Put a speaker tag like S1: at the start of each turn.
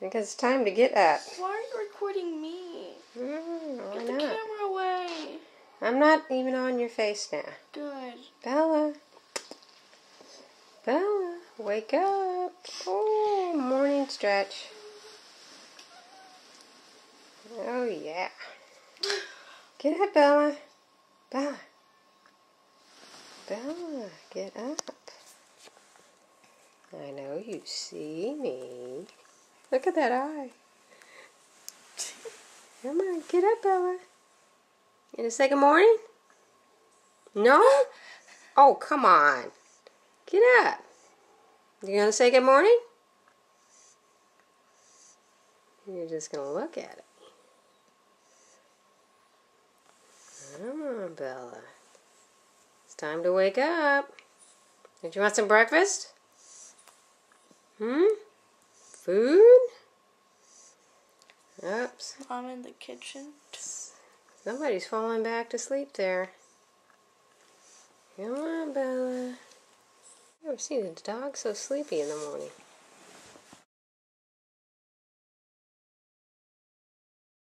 S1: Because it's time to get up.
S2: Why are you recording me?
S1: Mm, why
S2: Get the
S1: not?
S2: camera away.
S1: I'm not even on your face now.
S2: Good.
S1: Bella. Bella, wake up. Oh, morning stretch. Oh, yeah. Get up, Bella. Bella. Bella, get up. I know you see me. Look at that eye. Come on, get up, Bella. You gonna say good morning? No? Oh, come on. Get up. You gonna say good morning? You're just gonna look at it. Come on, Bella. It's time to wake up. Did you want some breakfast? Hmm? Food? Oops.
S2: I'm in the kitchen.
S1: Somebody's falling back to sleep there. Come on, Bella. I've Never seen a dog so sleepy in the morning.